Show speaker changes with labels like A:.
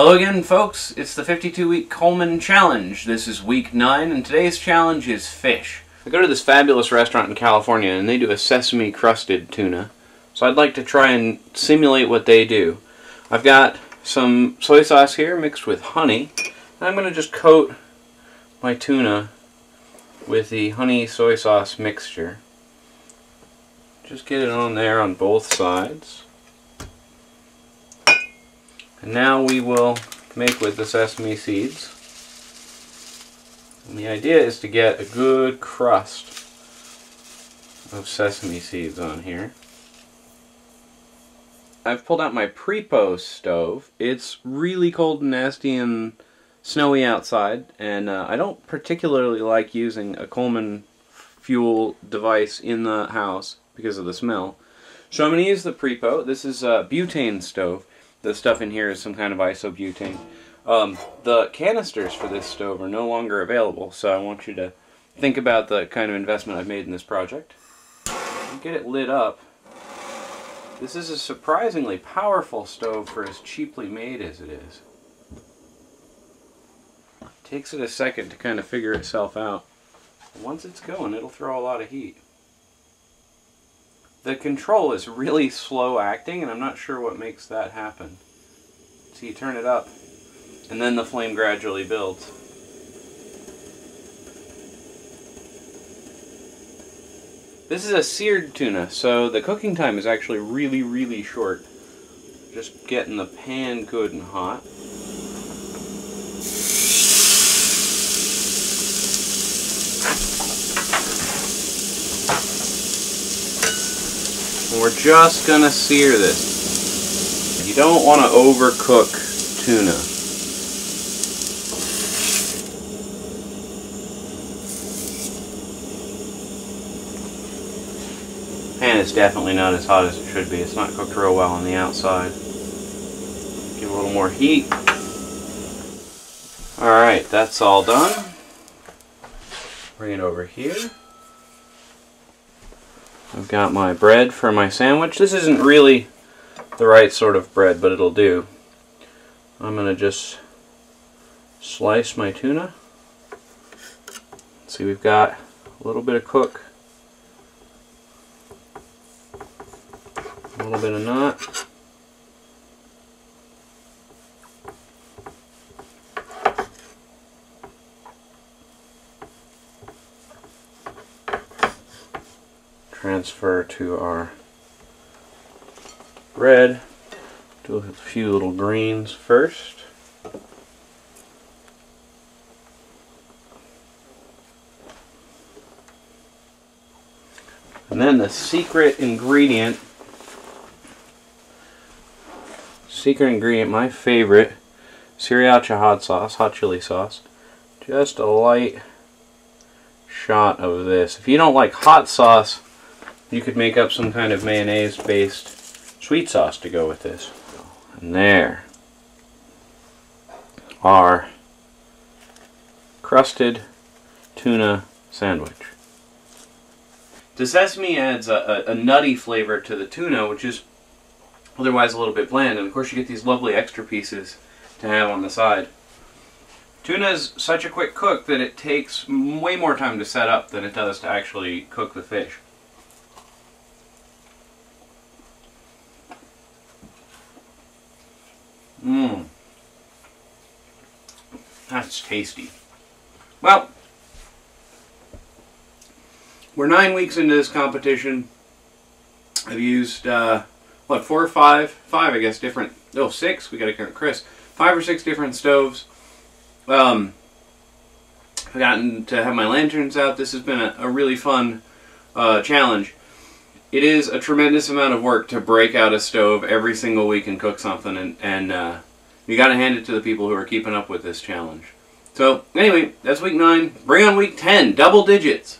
A: Hello again, folks. It's the 52 week Coleman Challenge. This is week 9, and today's challenge is fish. I go to this fabulous restaurant in California, and they do a sesame crusted tuna. So I'd like to try and simulate what they do. I've got some soy sauce here mixed with honey, and I'm going to just coat my tuna with the honey soy sauce mixture. Just get it on there on both sides. And now we will make with the sesame seeds. And the idea is to get a good crust of sesame seeds on here. I've pulled out my Prepo stove. It's really cold and nasty and snowy outside, and uh, I don't particularly like using a Coleman fuel device in the house because of the smell. So I'm going to use the Prepo. This is a butane stove. The stuff in here is some kind of isobutane. Um, the canisters for this stove are no longer available, so I want you to think about the kind of investment I've made in this project. Get it lit up. This is a surprisingly powerful stove for as cheaply made as it is. Takes it a second to kind of figure itself out. Once it's going, it'll throw a lot of heat. The control is really slow acting, and I'm not sure what makes that happen. So you turn it up, and then the flame gradually builds. This is a seared tuna, so the cooking time is actually really, really short. Just getting the pan good and hot. And we're just going to sear this. You don't want to overcook tuna. Pan is definitely not as hot as it should be. It's not cooked real well on the outside. Give a little more heat. Alright, that's all done. Bring it over here. I've got my bread for my sandwich. This isn't really the right sort of bread, but it'll do. I'm going to just slice my tuna. See, we've got a little bit of cook, a little bit of not. Transfer to our red. Do a few little greens first. And then the secret ingredient, secret ingredient, my favorite, sriracha hot sauce, hot chili sauce. Just a light shot of this. If you don't like hot sauce, you could make up some kind of mayonnaise based sweet sauce to go with this. And there are crusted tuna sandwich. The sesame adds a, a, a, nutty flavor to the tuna, which is otherwise a little bit bland, and of course you get these lovely extra pieces to have on the side. Tuna is such a quick cook that it takes way more time to set up than it does to actually cook the fish. Mmm. That's tasty. Well, we're nine weeks into this competition. I've used, uh, what, four or five? Five, I guess, different. Oh, six. We got to count Chris. Five or six different stoves. Um, I've gotten to have my lanterns out. This has been a, a really fun uh, challenge it is a tremendous amount of work to break out a stove every single week and cook something, and, and uh, you got to hand it to the people who are keeping up with this challenge. So, anyway, that's week 9. Bring on week 10, double digits.